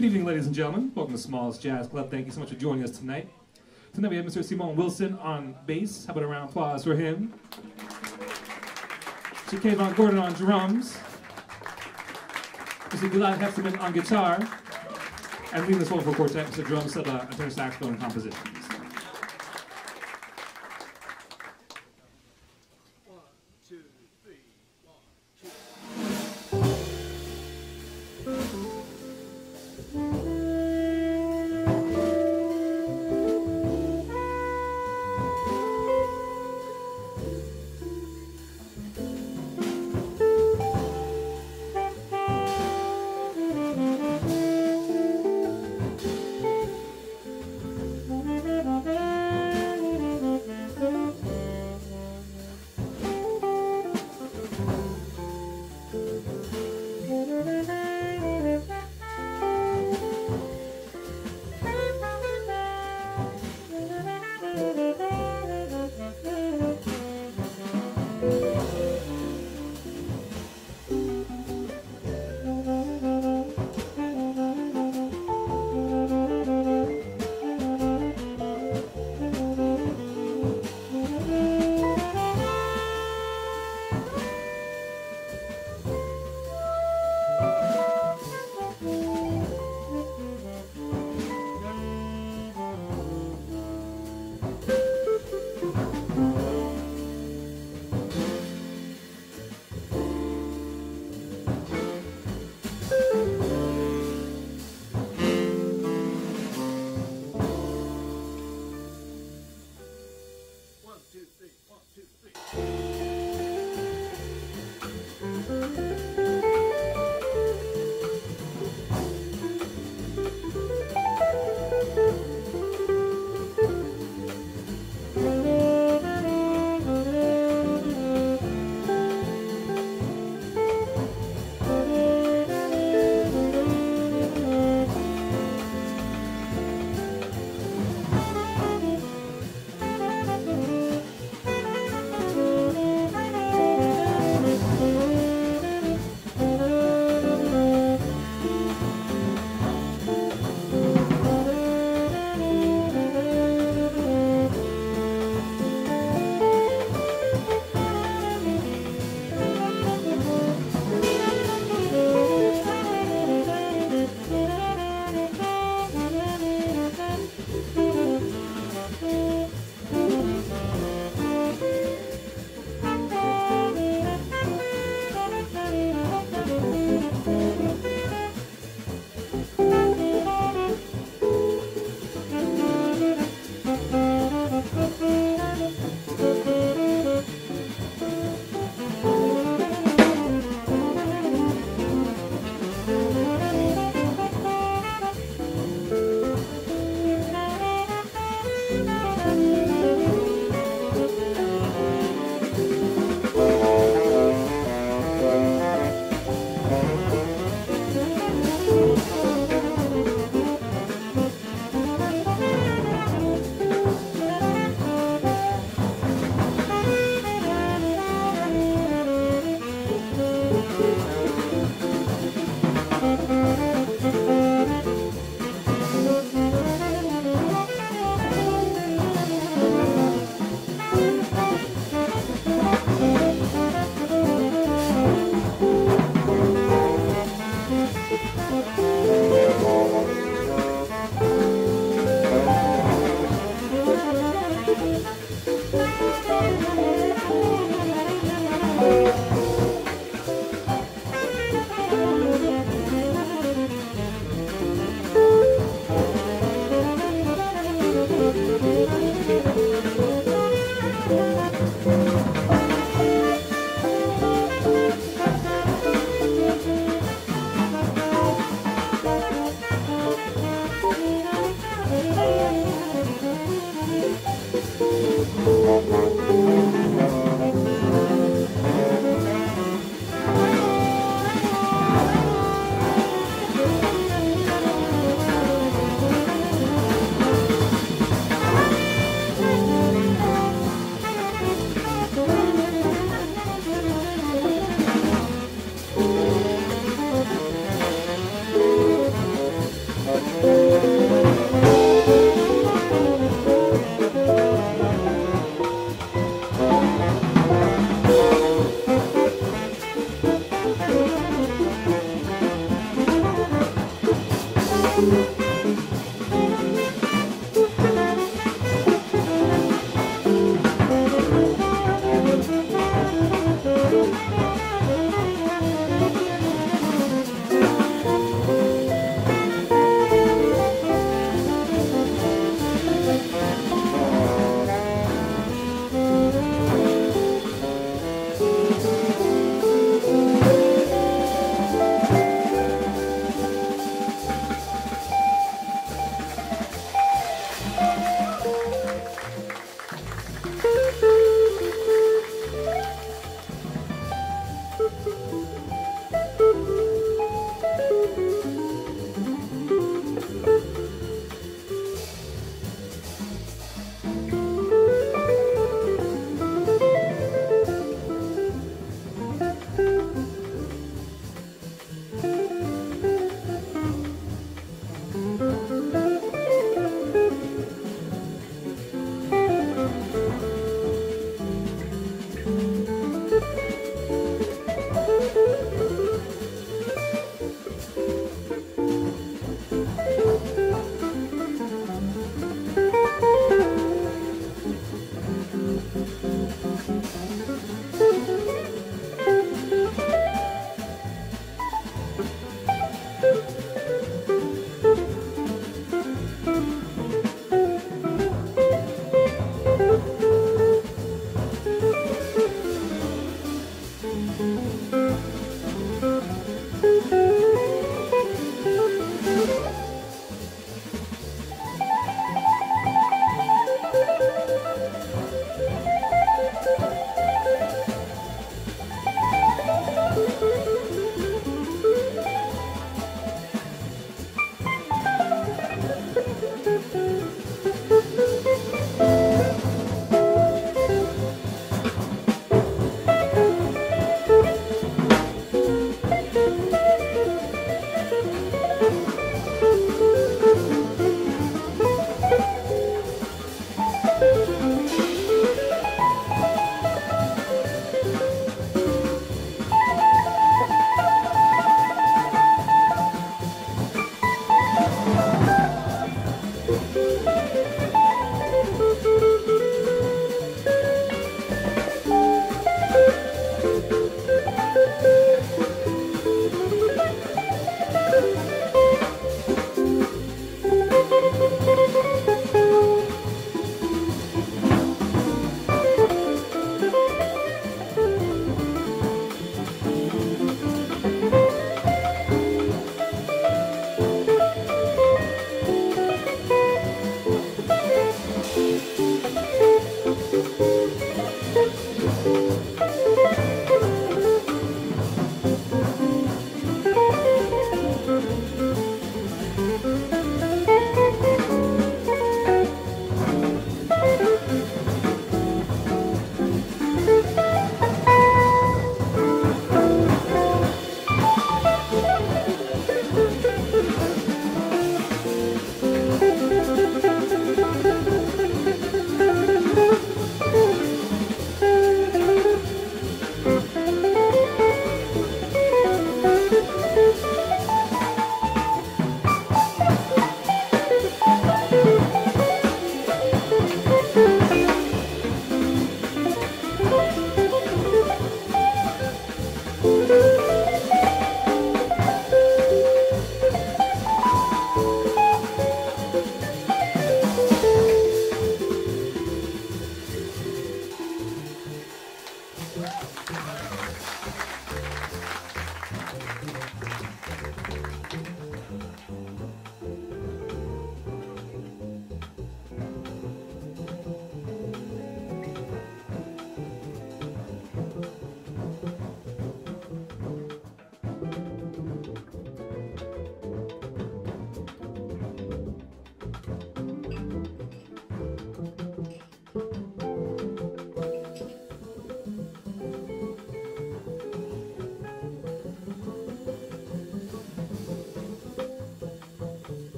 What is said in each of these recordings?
Good evening, ladies and gentlemen. Welcome to Smalls Jazz Club. Thank you so much for joining us tonight. Tonight we have Mr. Simon Wilson on bass. How about a round of applause for him? Mr. Kayvon Gordon on drums. Mr. Gilad Hekselman on guitar. And leading this wonderful quartet, Mr. Drum Silla on tenor saxophone and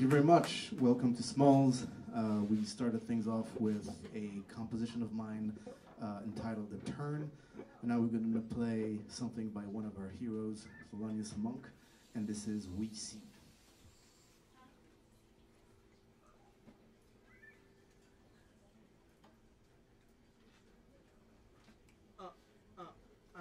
Thank you very much. Welcome to Smalls. Uh, we started things off with a composition of mine uh, entitled The Turn. And now we're going to play something by one of our heroes, Thelonious Monk, and this is We See. Uh, uh, uh,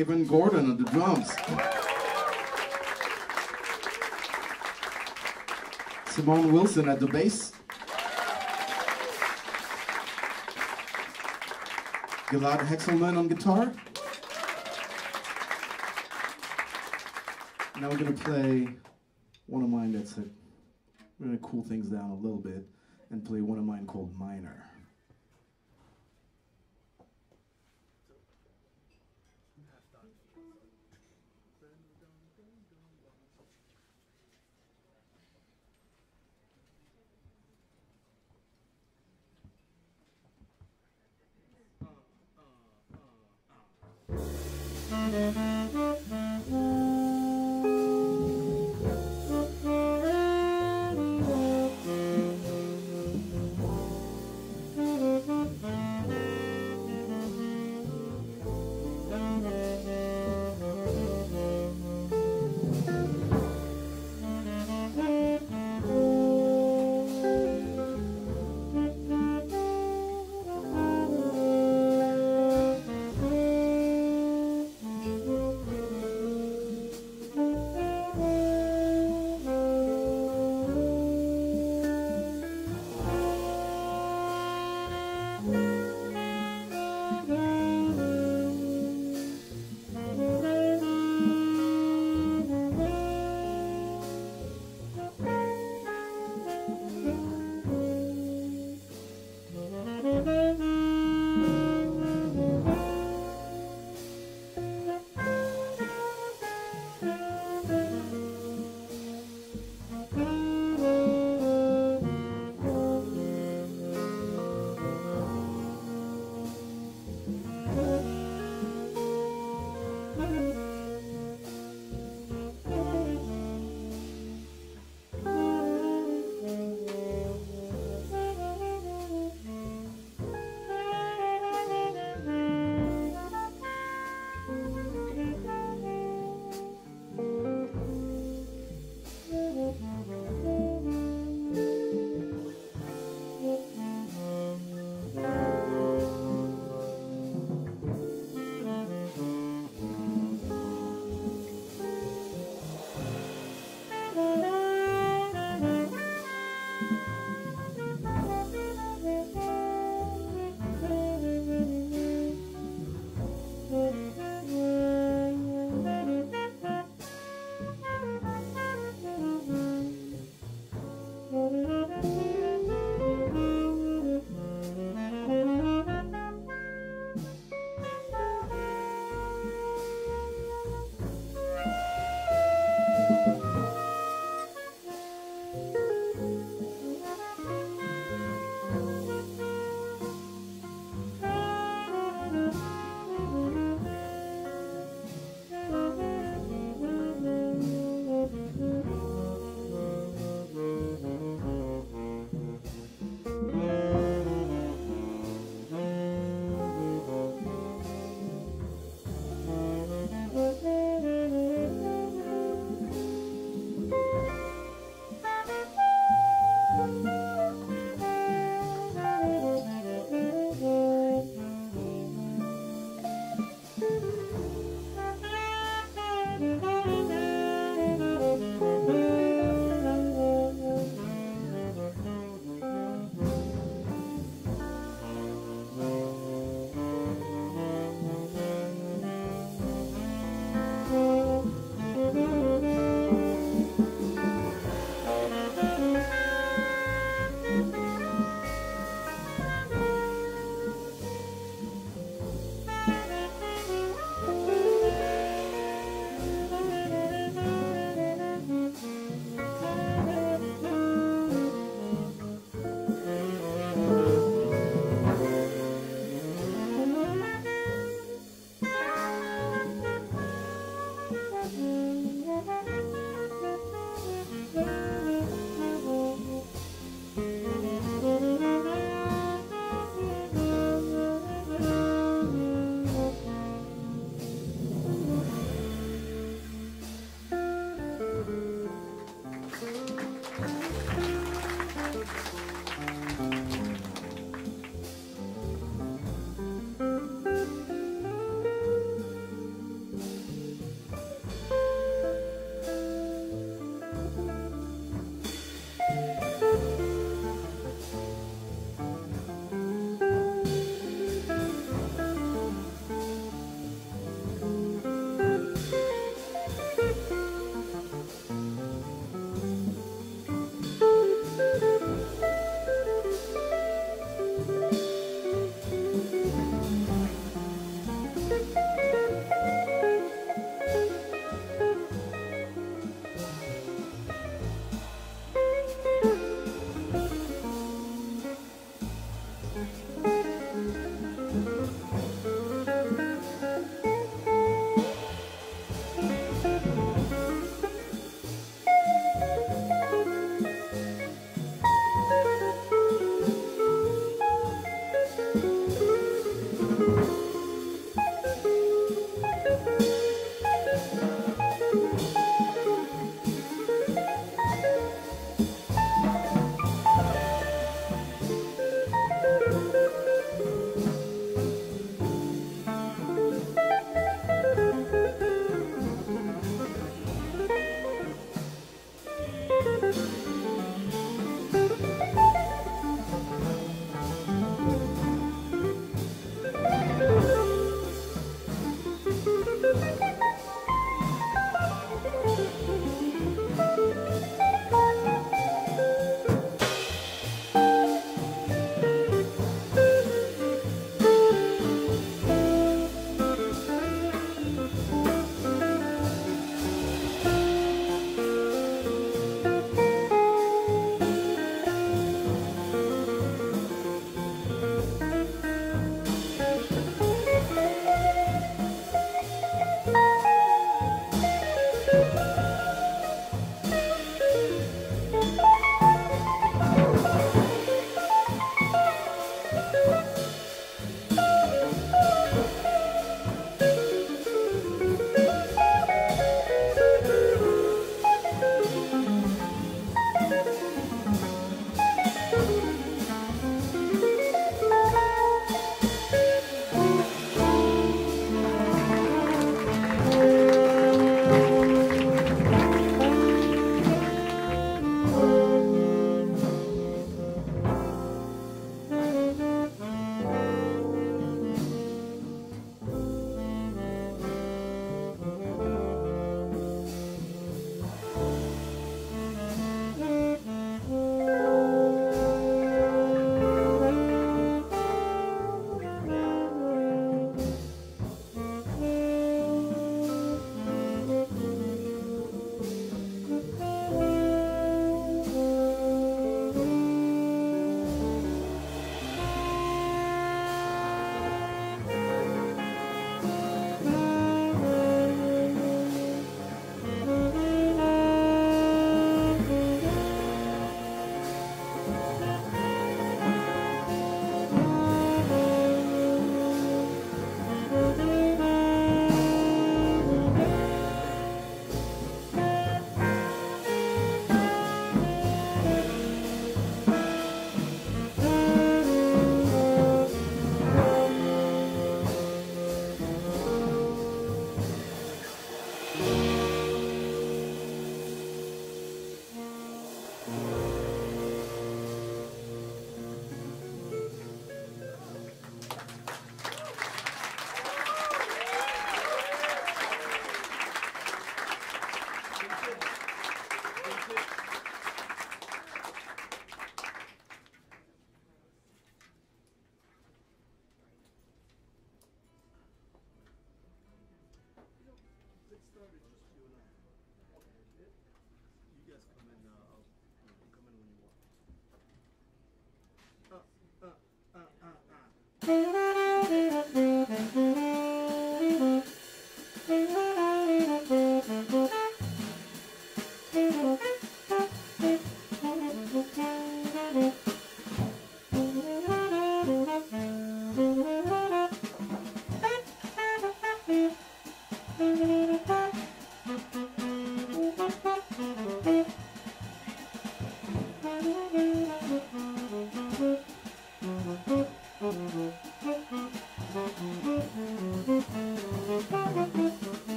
Kayvon Gordon on the drums. Simon Wilson at the bass. Gilad Hekselman on guitar. Now we're gonna play one of mine that's a, we're gonna cool things down a little bit and play one of mine called Minor.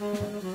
Música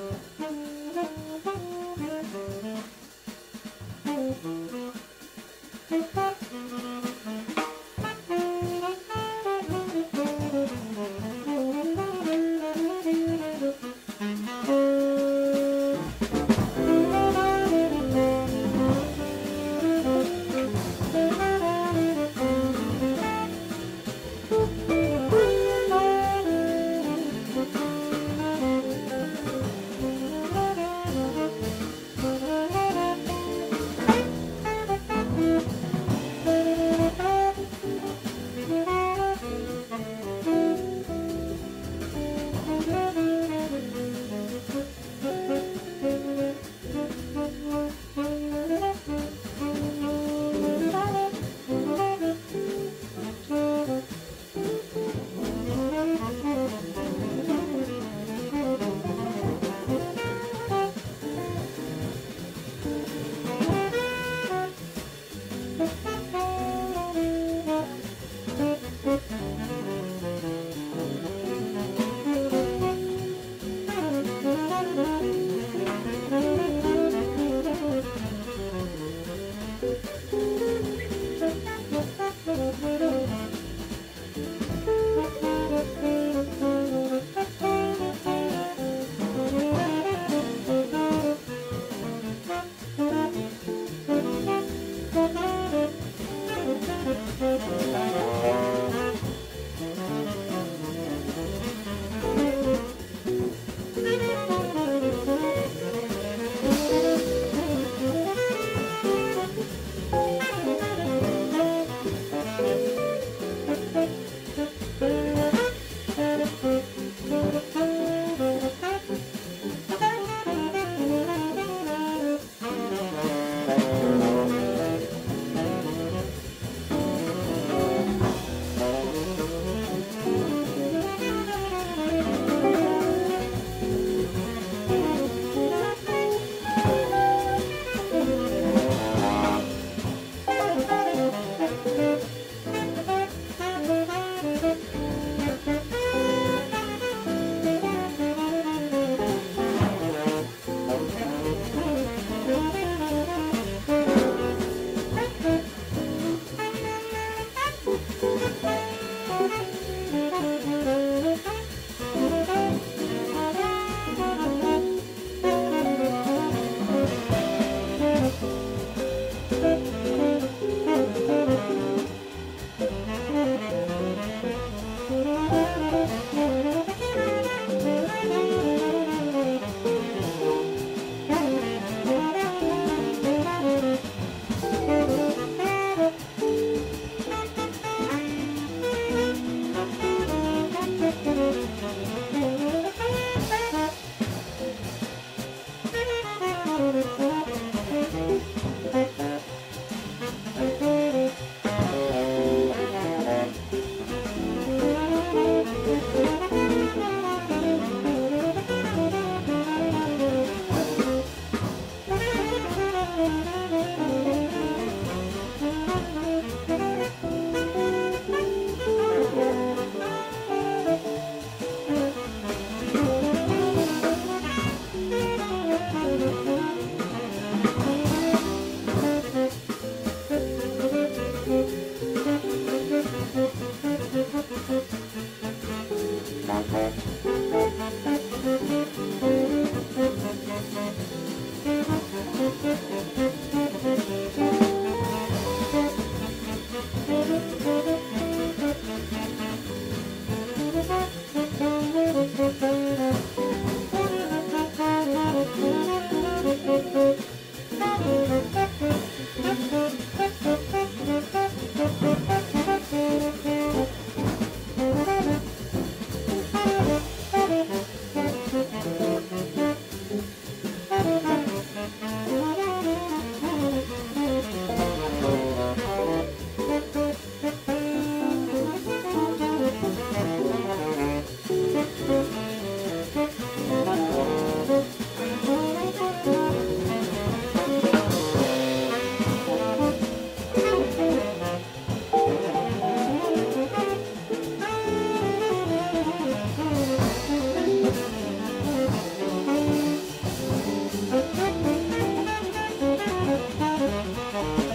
Música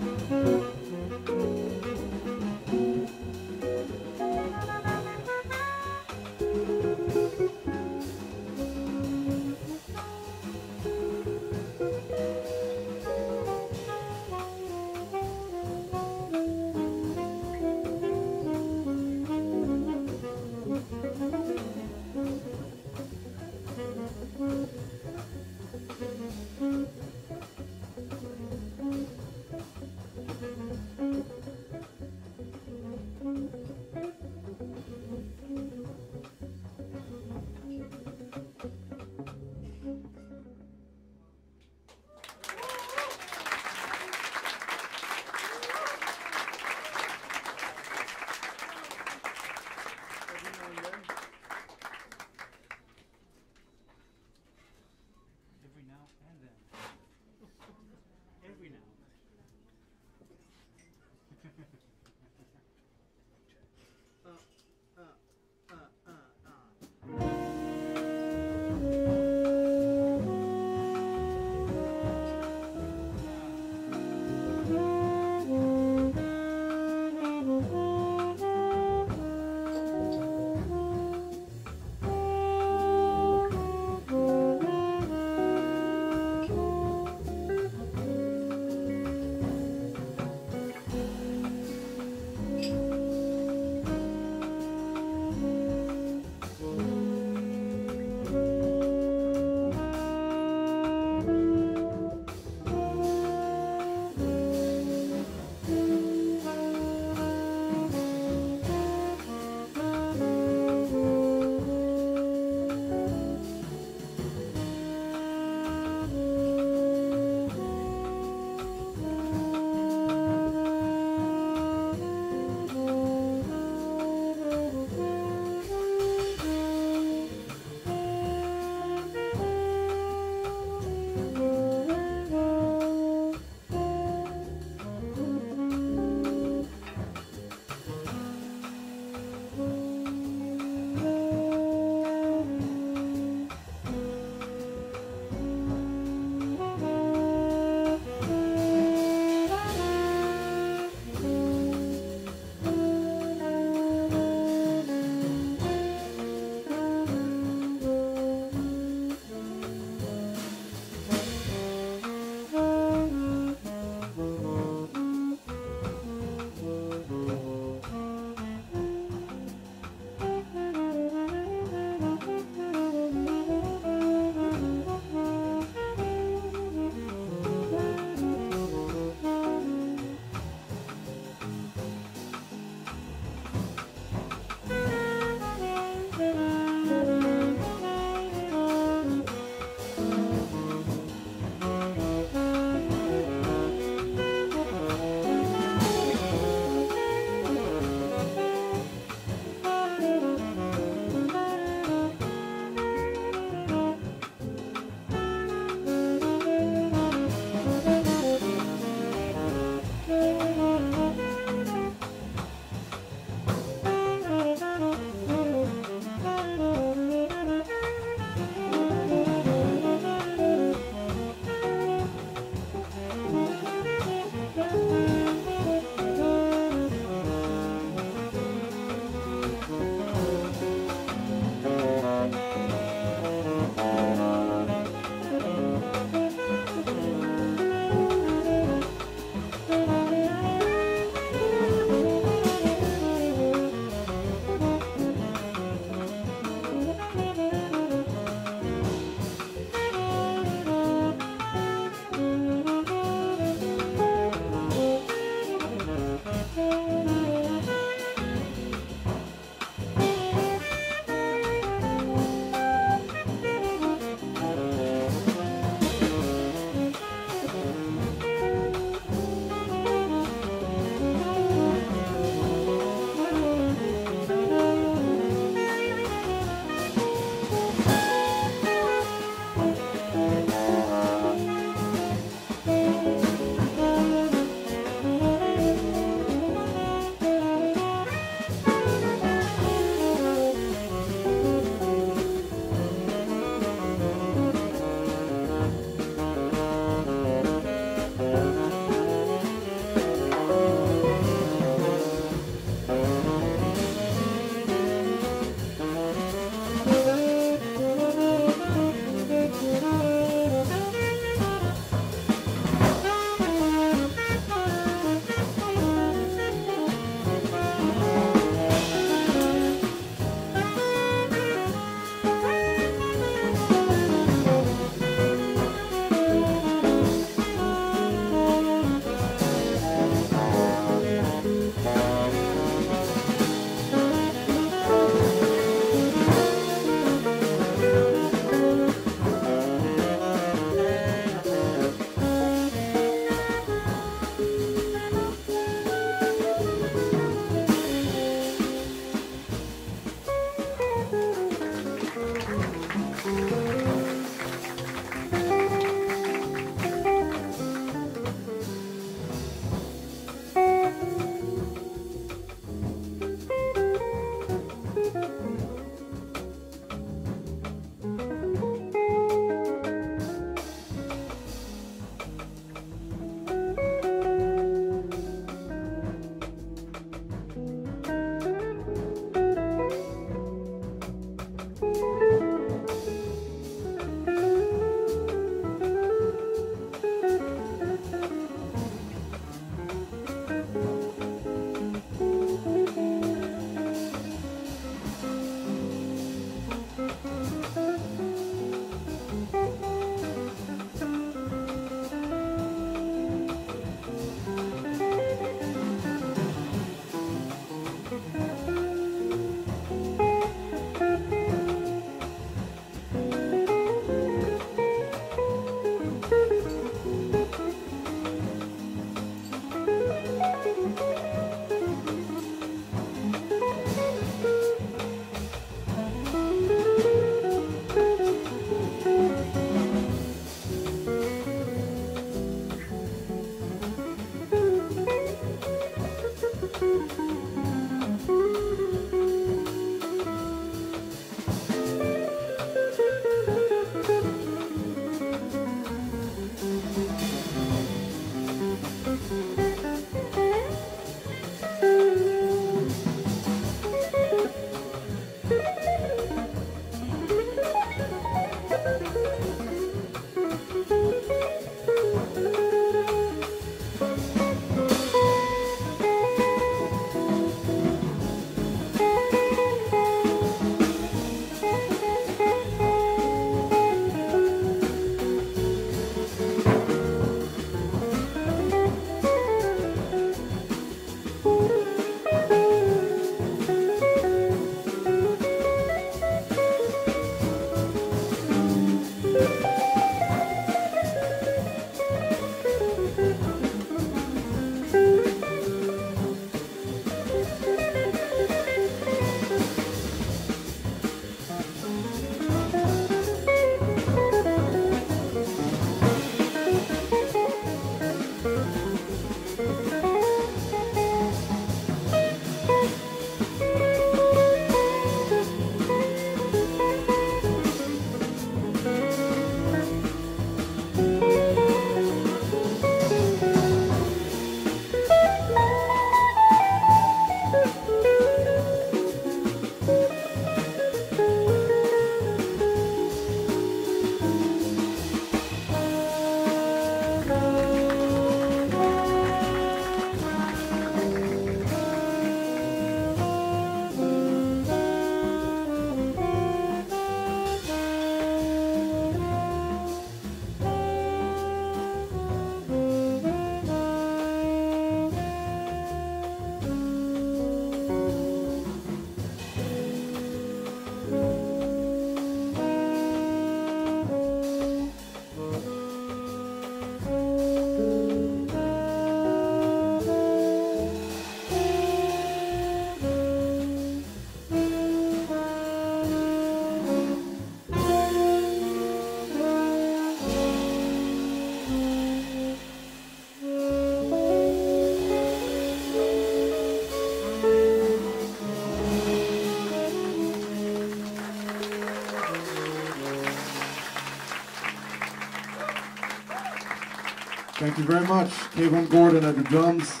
Thank you very much. Kayvon Gordon at the drums,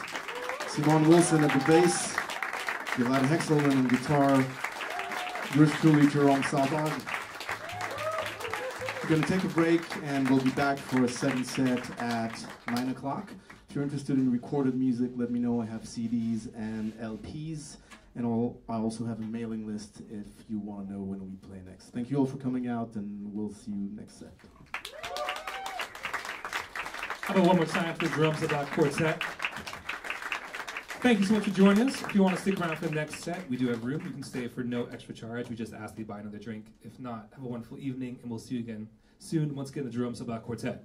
Simon Wilson at the bass, Gilad Hekselman on guitar, yours truly, Jerome Sabbagh. We're going to take a break and we'll be back for a second set at 9 o'clock. If you're interested in recorded music, let me know. I have CDs and LPs, and I'll, I also have a mailing list if you want to know when we play next. Thank you all for coming out, and we'll see you next set. One more time for the Jerome Sabbagh Quartet? Thank you so much for joining us. If you want to stick around for the next set, we do have room. You can stay for no extra charge. We just ask that you buy another drink. If not, have a wonderful evening, and we'll see you again soon. Once again, the Jerome Sabbagh Quartet.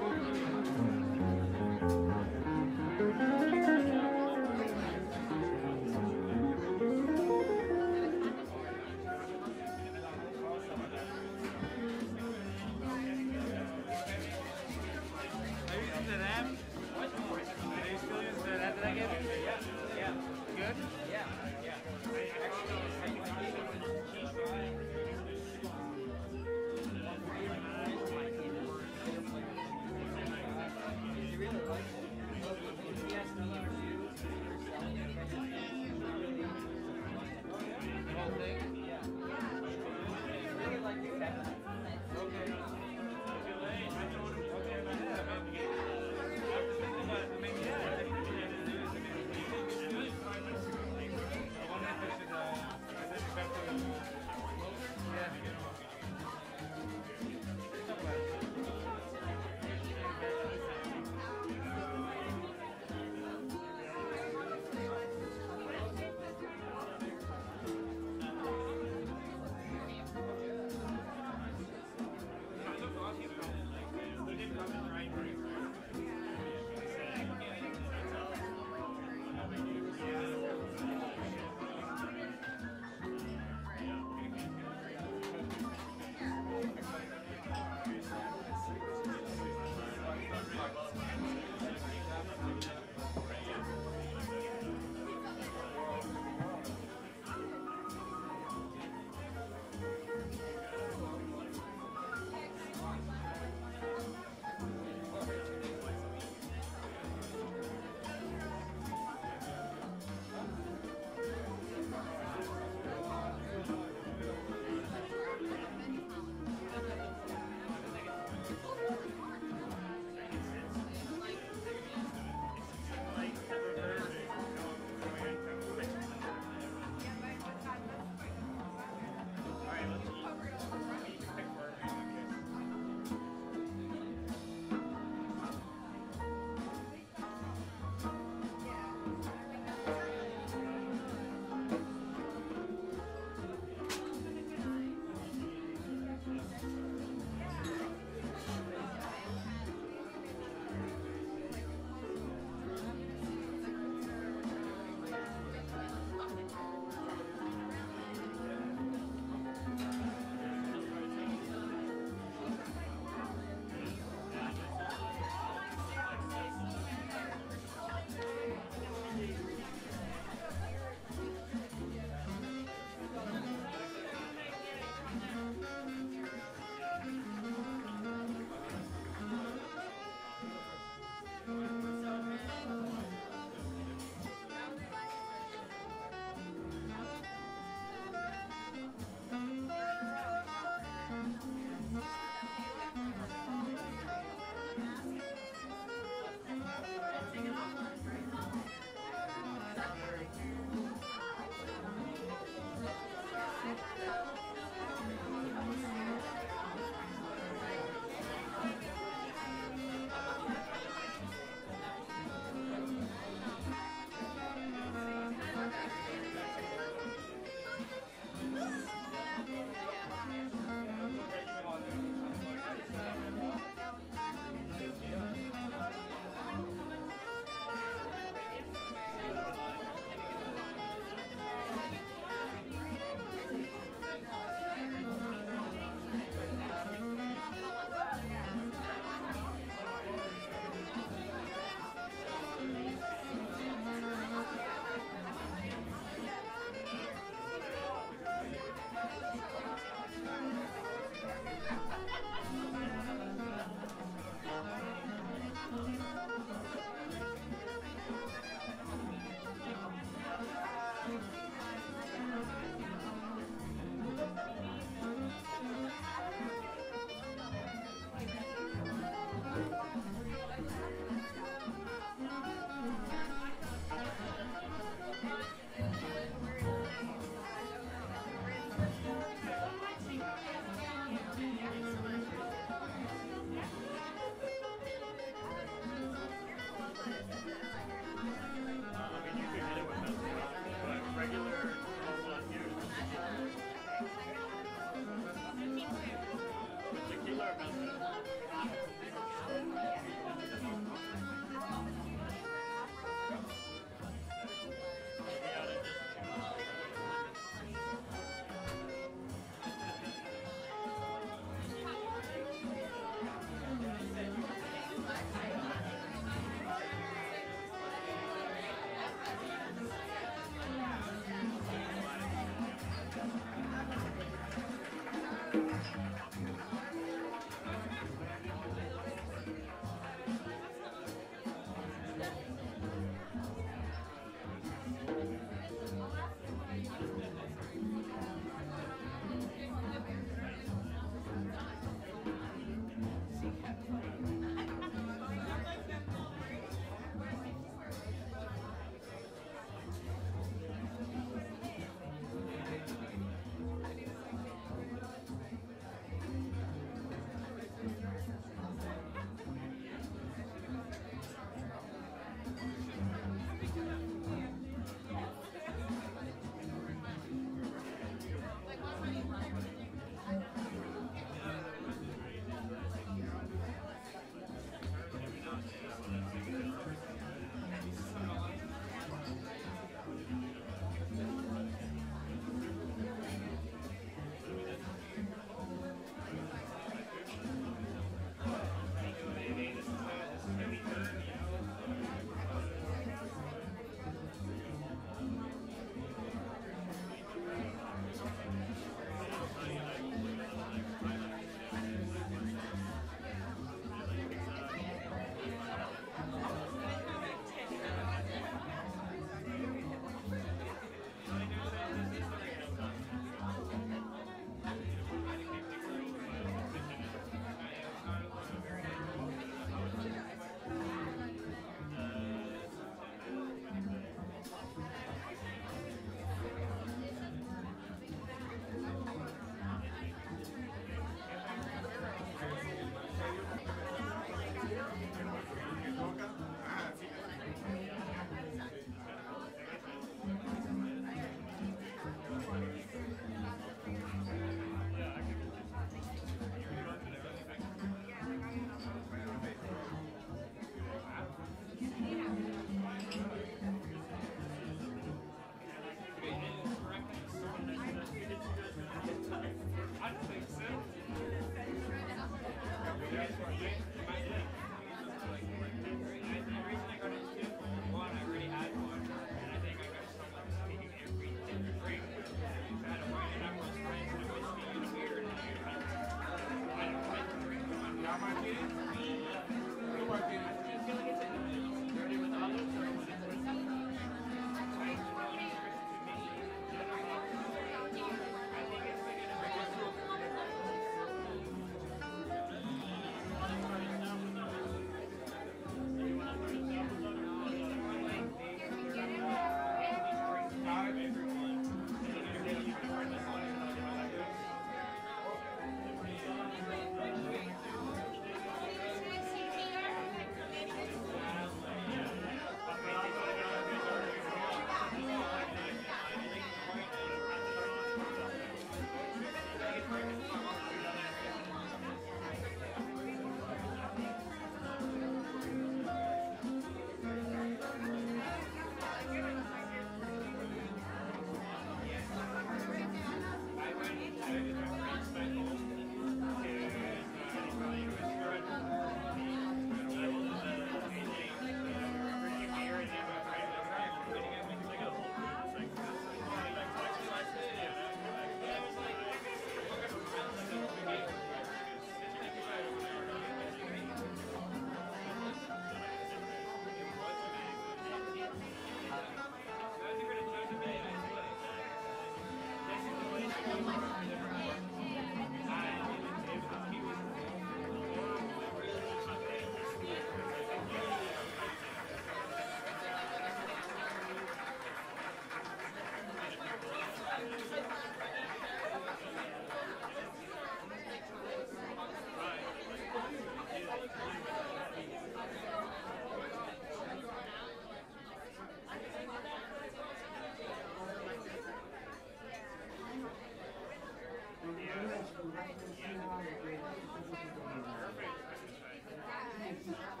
Like, notably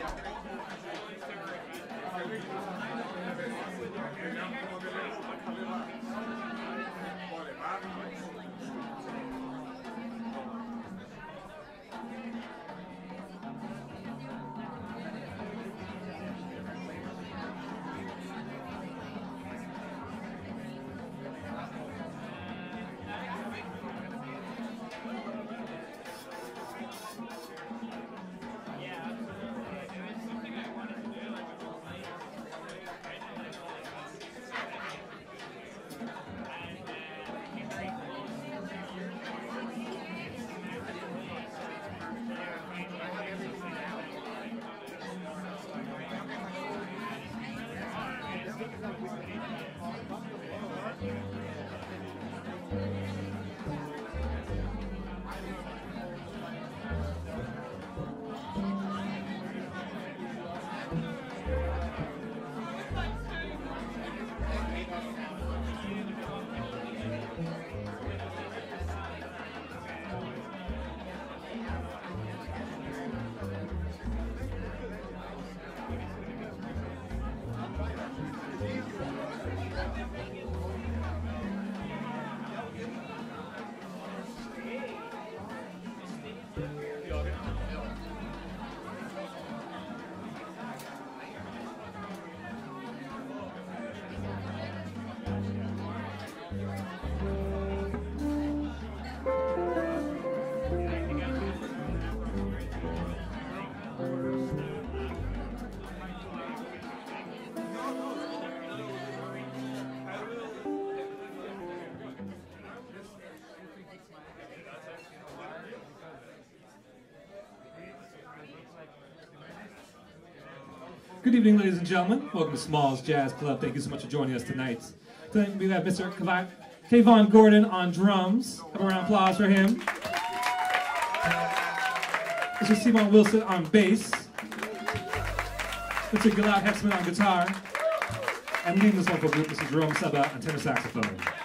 Yeah. Good evening, ladies and gentlemen. Welcome to Smalls Jazz Club. Thank you so much for joining us tonight. Tonight we have Mr. Kayvon Gordon on drums. Have a round of applause for him. Mr. Simon Wilson on bass. Mr. Gilad Hekselman on guitar. And leading this wonderful group, Mr. Jerome Sabbagh on tenor saxophone.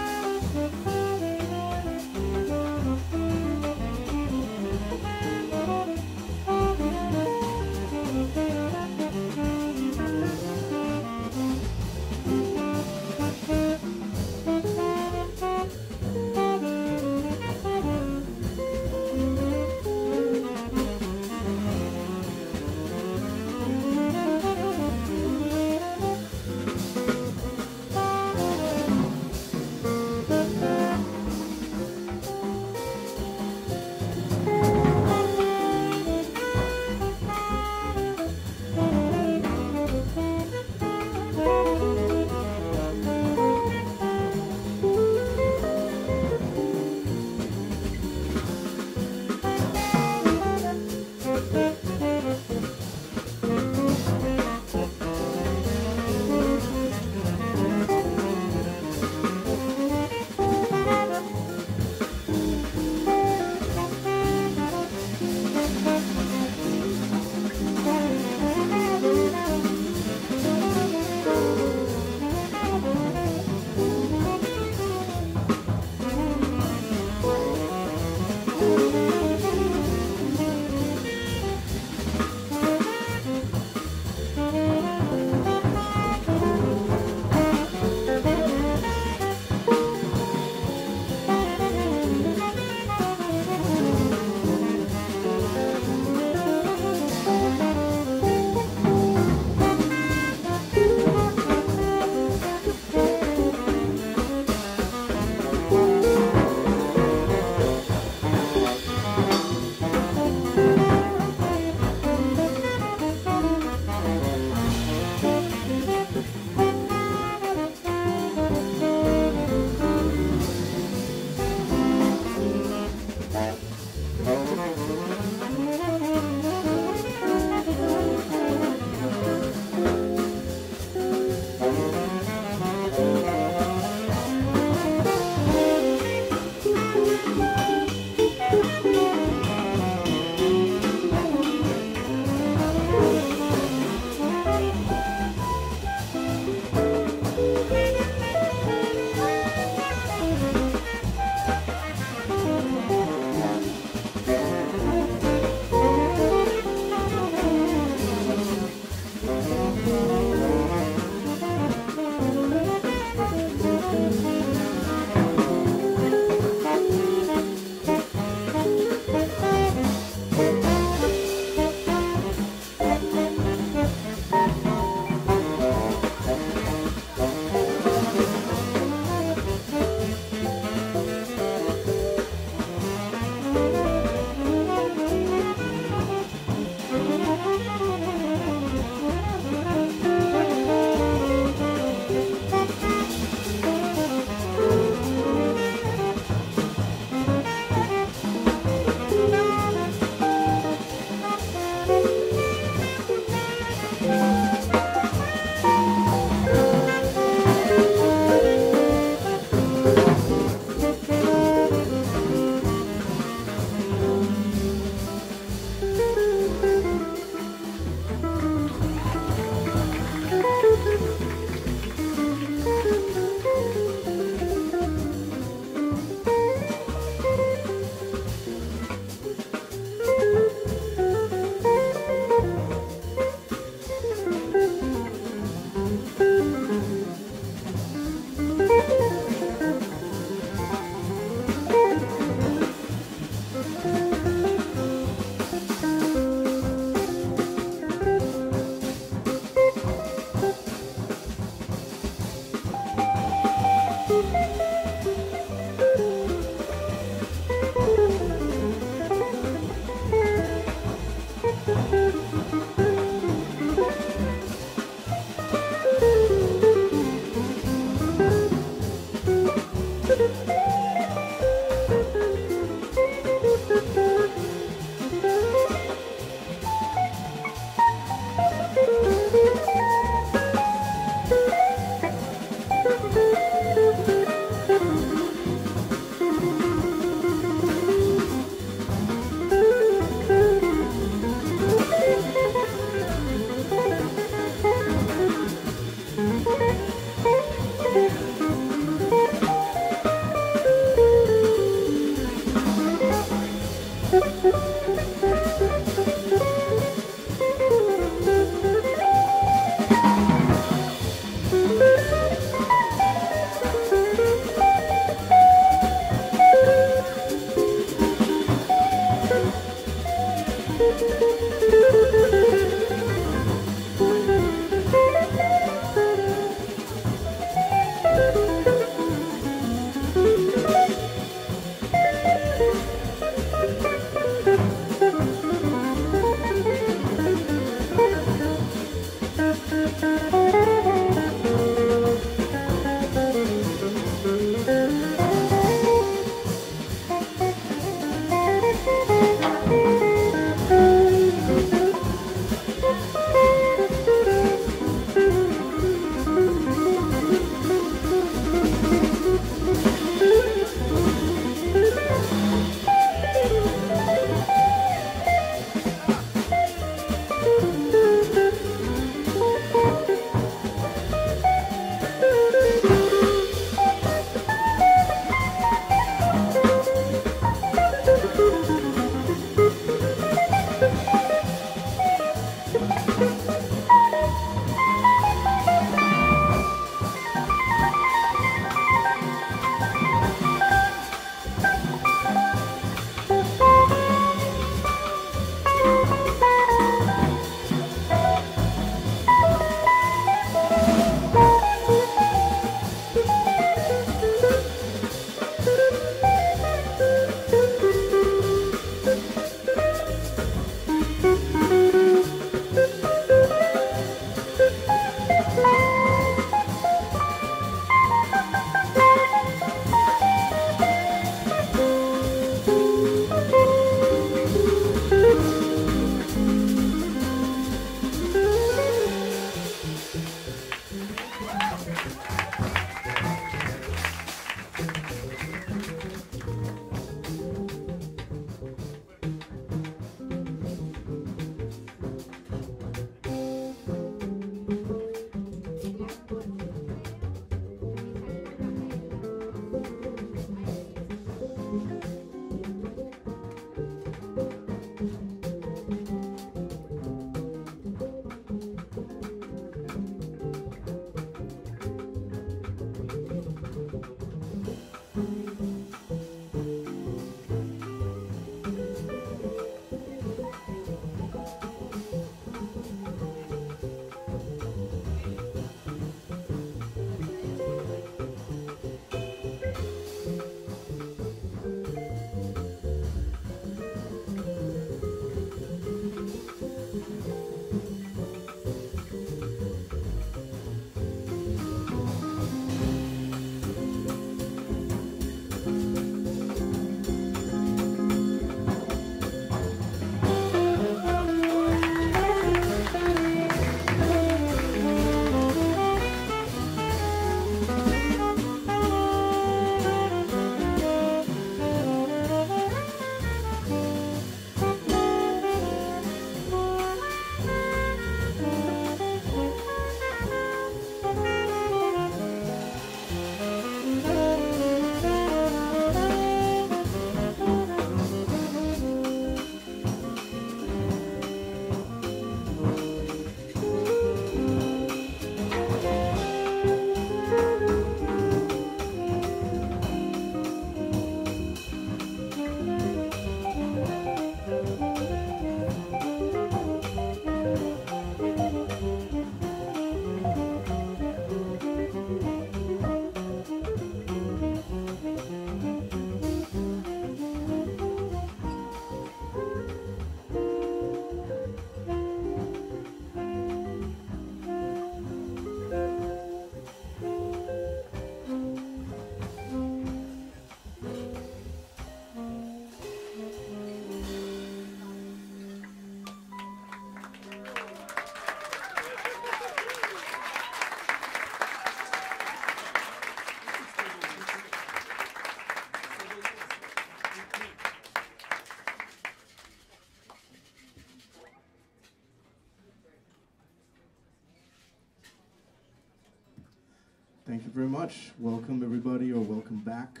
Much. Welcome, everybody, or welcome back.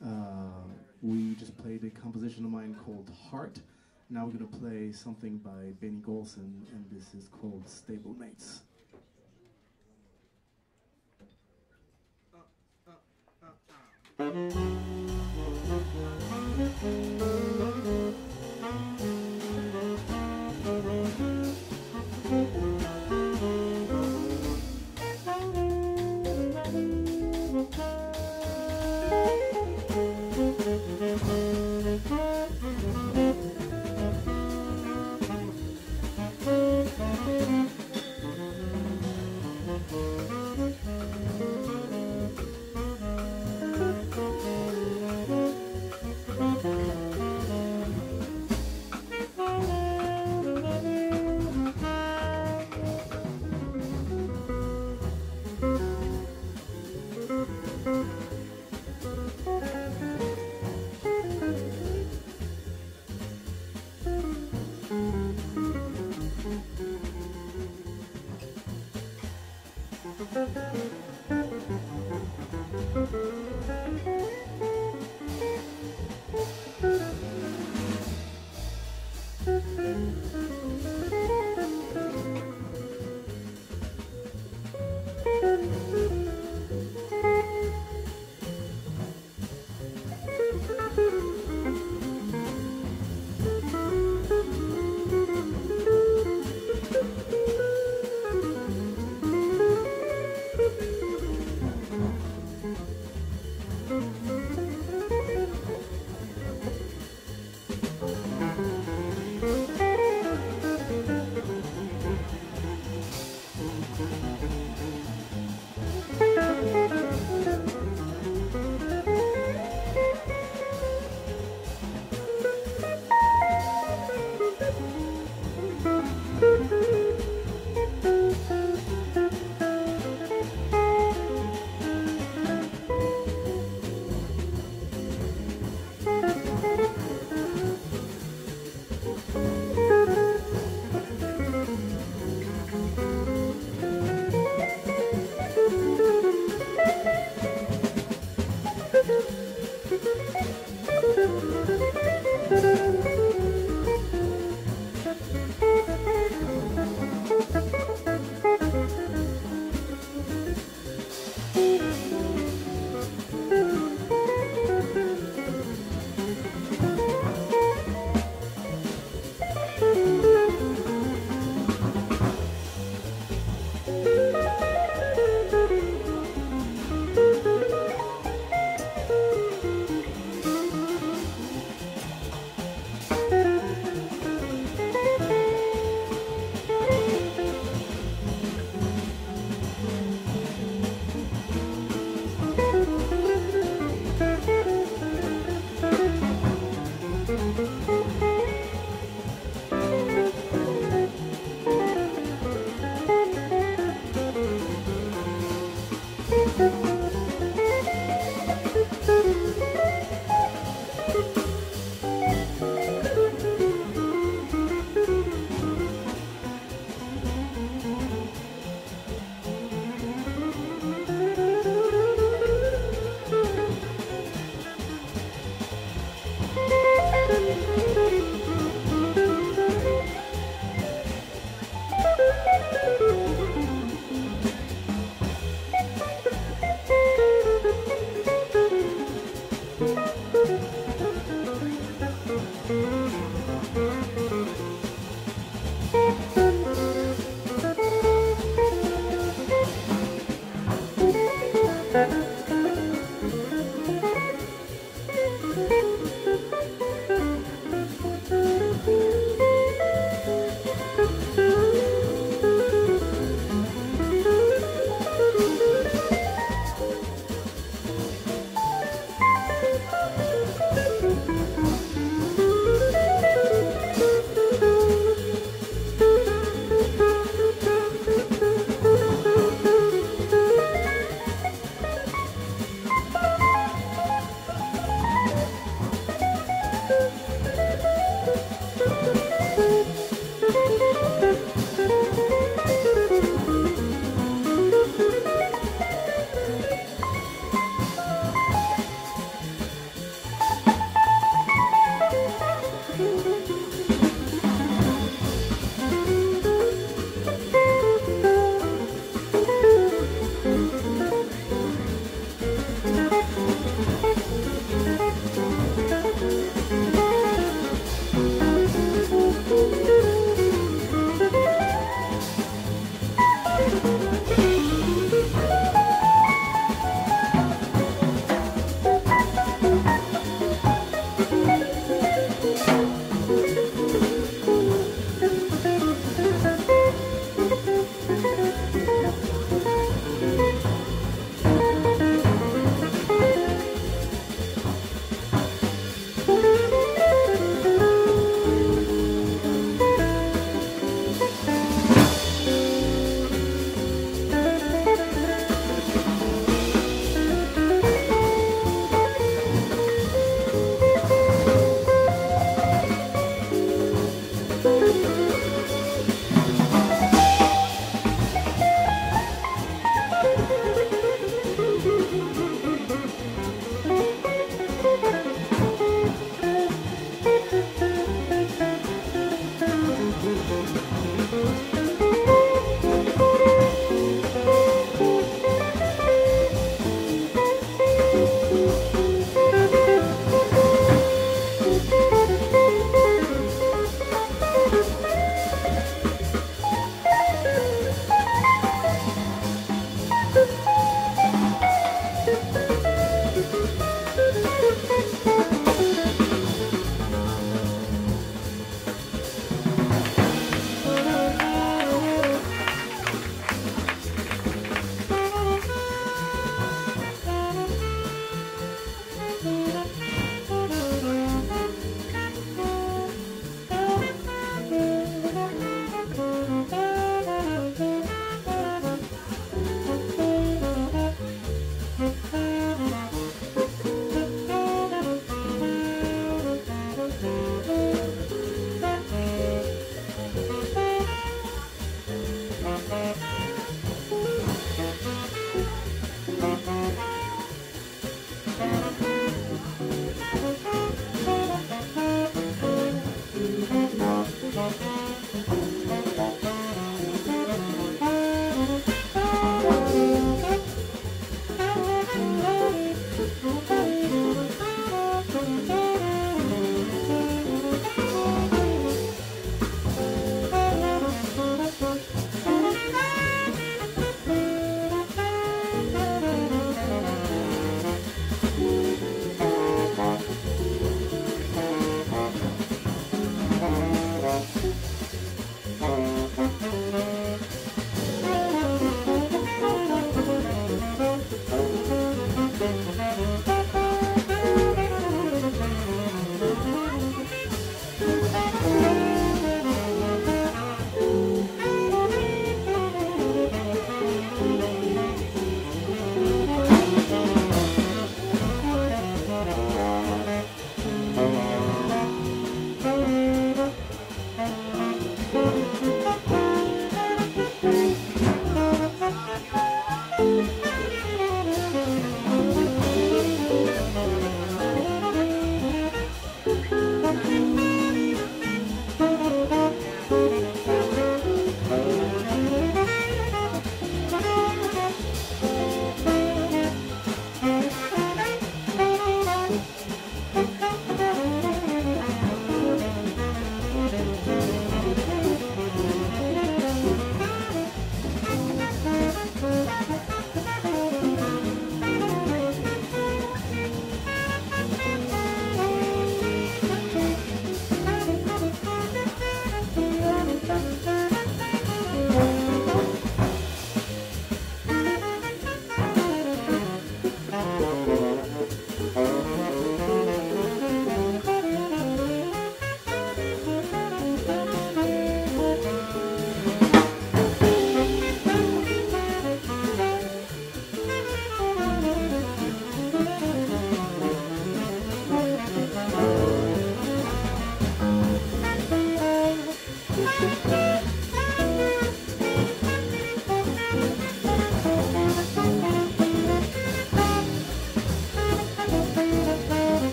Uh, we just played a composition of mine called Heart. Now we're going to play something by Benny Golson, and this is called Stablemates.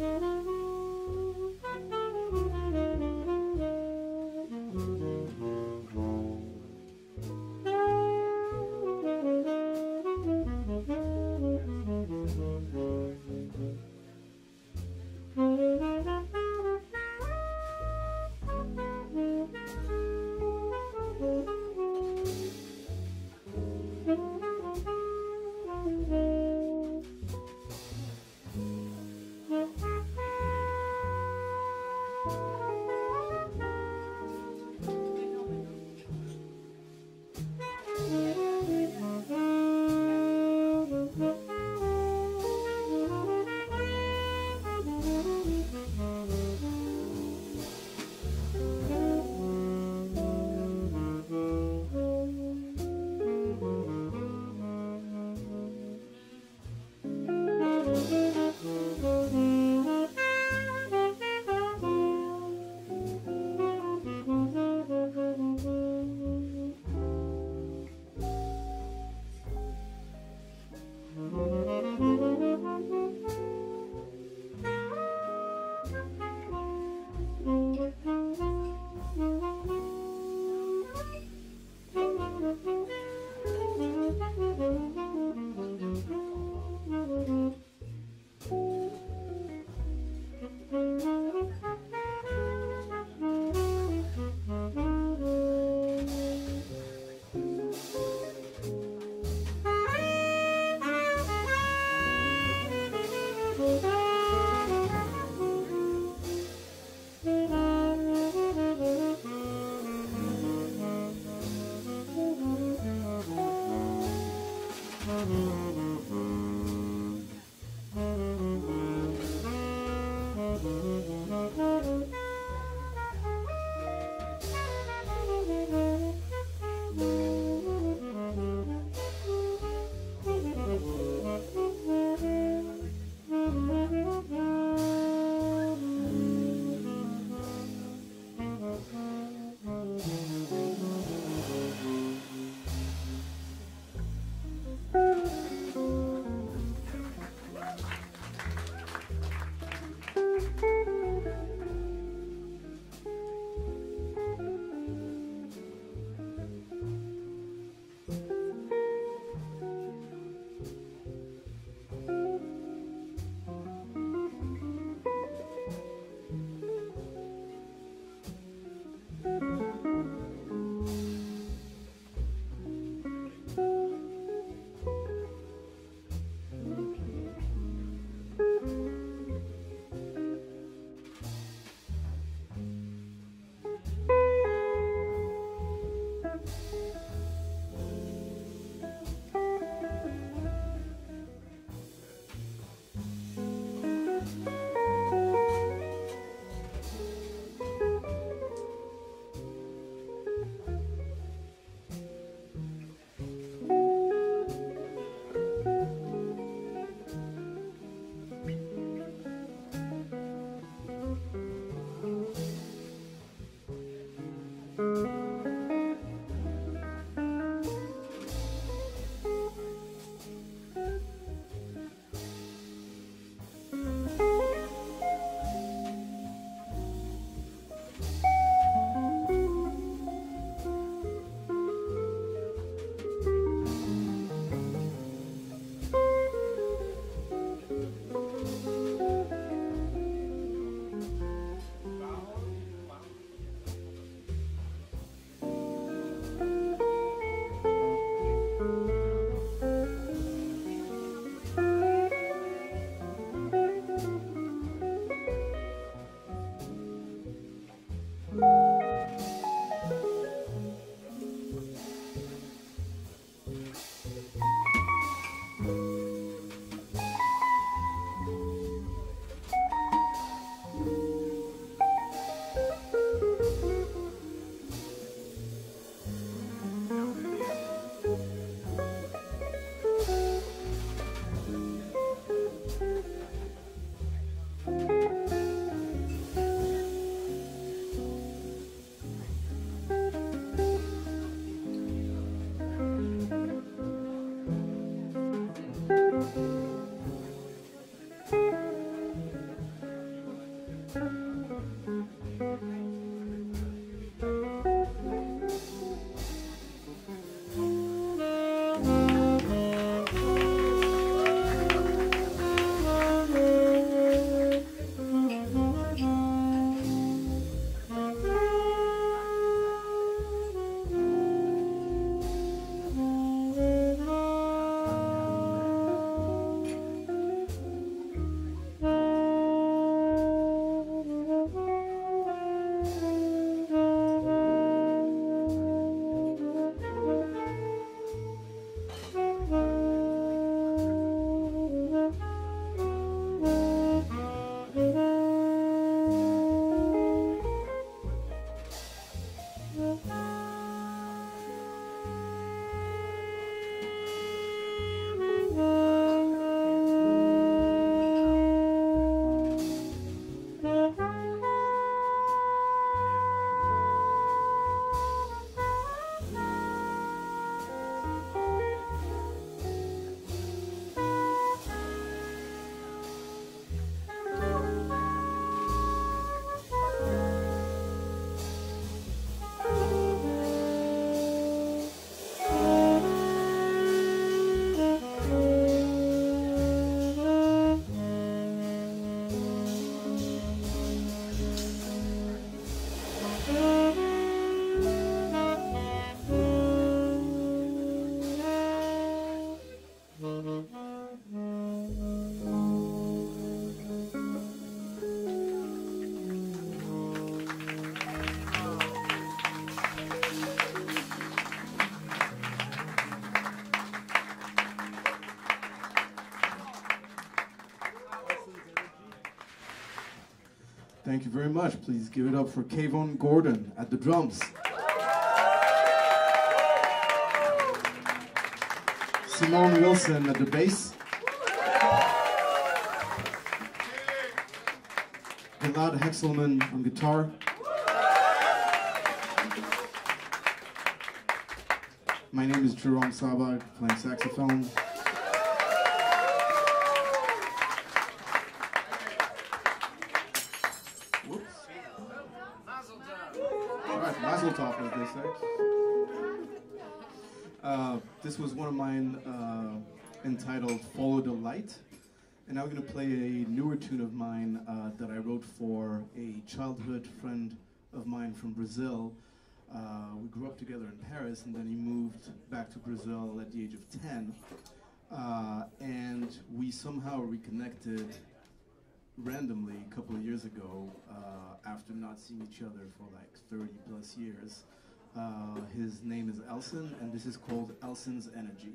Música Thank you very much. Please give it up for Kayvon Gordon at the drums. Simon Wilson at the bass. Gilad Hekselman on guitar. My name is Jerome Sabbagh, playing saxophone. Was one of mine uh, entitled Follow the Light. And now we're going to play a newer tune of mine uh, that I wrote for a childhood friend of mine from Brazil. Uh, we grew up together in Paris, and then he moved back to Brazil at the age of 10. Uh, and we somehow reconnected randomly a couple of years ago, uh, after not seeing each other for like 30 plus years. Uh, his name is Elson, and this is called Elson's Energy.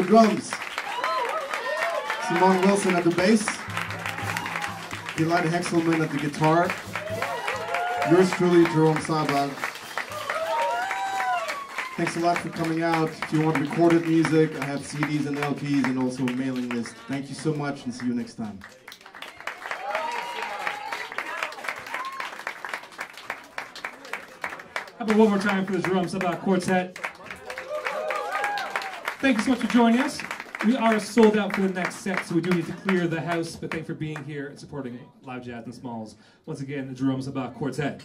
The drums. Simon Wilson at the bass. Gilad Hekselman at the guitar. Yours truly, Jerome Sabbagh. Thanks a lot for coming out. If you want recorded music, I have CDs and LPs and also a mailing list. Thank you so much and see you next time. How about one more time for the Jerome Sabbagh Quartet? Thank you so much for joining us. We are sold out for the next set, so we do need to clear the house, but thank you for being here and supporting Live Jazz and Smalls. Once again, the Jerome Sabbagh Quartet.